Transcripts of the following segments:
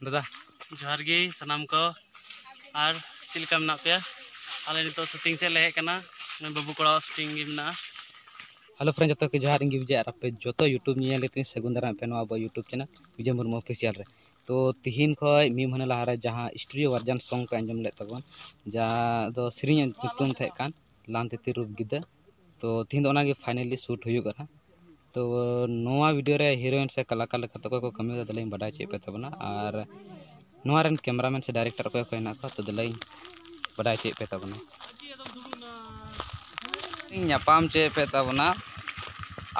दादा। जोहार गे सनाम को और चिलका मना पे आले नितो शूटिंग से लहे कना मैं बाबू कोड़ा शूटिंग गे मना हेलो फ्रेंड जतो के जोहार इंगे विजय आपे जतो यूट्यूब निया लेते सगुन दरा पे नवा YouTube channel Vijay Murmu official रे तो तीन खय मी मने लहा रे जहाँ स्टूडियो वर्जन सॉन्ग पे अंजम ले तबन जा दो सिरिंग नुतुम थे कान लानते रूप गिदा तो तीन दो फाइनली शूट हुयो करा तो नोआ वीडियो रे हीरोइन से कलाकार लेका तको को कमी दले बड़ा चे पे तबना और नोआ रन कैमरामैन से डायरेक्टर को को को तो दले बड़ा चे पे तबना ᱧᱟᱯᱟᱢ चे पे तबना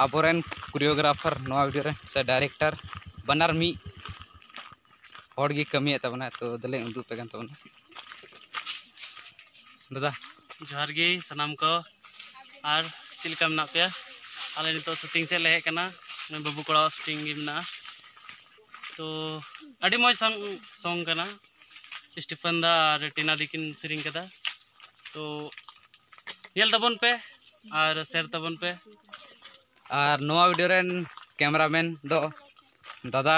आबोरेन कोरियोग्राफर नोआ वीडियो रे से डायरेक्टर बनार मी हॉड गी कमी तबना तो दले उदू पे गन तबना दादा जोहार गे सनाम को और चिलका मना आले नितो शूटिंग से लहे कना बाबू कड़ा शूटिंग गे मना तो अड़ी मौज सॉन्ग सॉन्ग कना स्टीफन दा और टीना दिकिन सिरिंग कदा तो नेल तबन पे और शेयर तबन पे और नोआ वीडियो रेन कैमरामैन दो दादा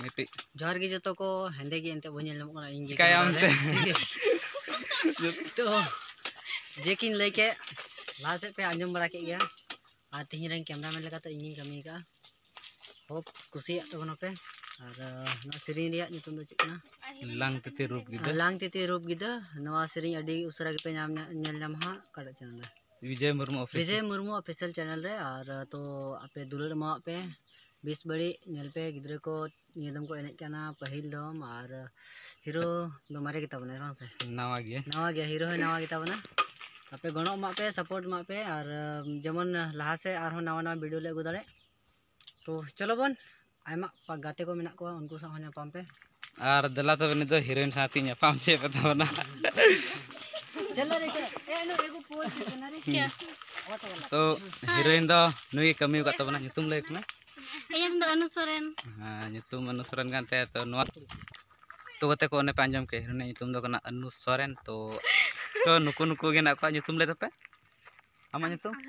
मिट्टी जोहार गे जो को हेंदे गे एंते बनी लमक ना इंगे ते जेकिन लेके पे अंजम बड़ा के गया आ तिहिन रंग कैमरामैन लगा तो इंगिन कमी का होप पे और ना सेरिंग रिया नितुम दो चिकना lang titi रूप गिदा lang titi रूप सेरिंग अडी उसरा के हा channel रे विजय मुर्मू विजय मुर्मू ऑफिशियल चैनल रे और तो आपे दुलर मा पे बीस बड़ी नेल पे गिद्रे को नियदम को एनेज काना पहिल दम और हीरो दो मारे किताब ने से नवा गया नवा गया हीरो है नवा किताब ना आपे गणो मा पे सपोर्ट मा पे और जेमन लहा से और नवा नवा वीडियो ले अगु दाड़े तो चलो बन आयमा गाते को मेना को उनको सा होने पाम पे और दला तो बनी तो हीरोइन साथी ᱧᱟᱯᱟᱢ चे पे तबना चलो रे चल ए नो एगो पोल केना रे क्या तो हीरोइन दो नुई कमी का तबना nyutum lay kana Ayam do anusoren. हां nyutum अनुसरण kan te तो नवा तो कते को ने पंजम के हीरोइन nyutum do kana अनुसरण तो ᱛᱚ ᱱᱩᱠᱩ ᱱᱩᱠᱩ ᱜᱮ ᱱᱟᱜ ᱠᱚ ᱧᱩᱛᱩᱢ ᱞᱮ ᱛᱟᱯᱮ ᱟᱢᱟᱜ ᱧᱩᱛᱩᱢ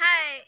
ᱦᱟᱭ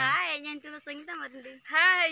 ᱦᱟᱭ ᱤᱧᱟᱹᱜ ᱧᱩᱛᱩᱢ ᱫᱚ ᱥᱚᱝᱜᱤᱛᱟ ᱢᱟᱨᱰᱤ ᱦᱟᱭ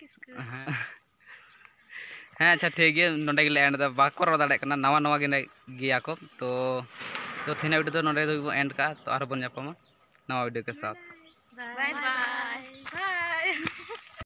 ᱠᱤᱥᱠᱩ ᱦᱮᱸ ᱟᱪᱪᱷᱟ ᱴᱷᱤᱠ ᱜᱮᱭᱟ ᱱᱚᱸᱰᱮ ᱜᱮᱞᱮ ᱮᱱᱰ ᱮᱫᱟ ᱵᱟᱠᱚ ᱨᱚᱲ ᱫᱟᱲᱮᱭᱟᱜ ᱠᱟᱱᱟ ᱱᱟᱣᱟ ᱱᱟᱣᱟ ᱜᱮ ᱜᱮᱭᱟ ᱠᱚ ᱛᱚ ᱛᱚ ᱛᱮᱦᱮᱧᱟᱜ ᱵᱷᱤᱰᱤᱭᱳ ᱫᱚ ᱱᱚᱸᱰᱮ ᱫᱚᱵᱚᱱ ᱮᱱᱰ ᱠᱟᱜᱼᱟ ᱛᱚ ᱟᱨᱦᱚᱸ ᱵᱚᱱ ᱧᱟᱯᱟᱢᱟ ᱱᱟᱣᱟ ᱵᱷᱤᱰᱤᱭᱳ ᱠᱮ ᱥᱟᱛ ᱵᱟᱭ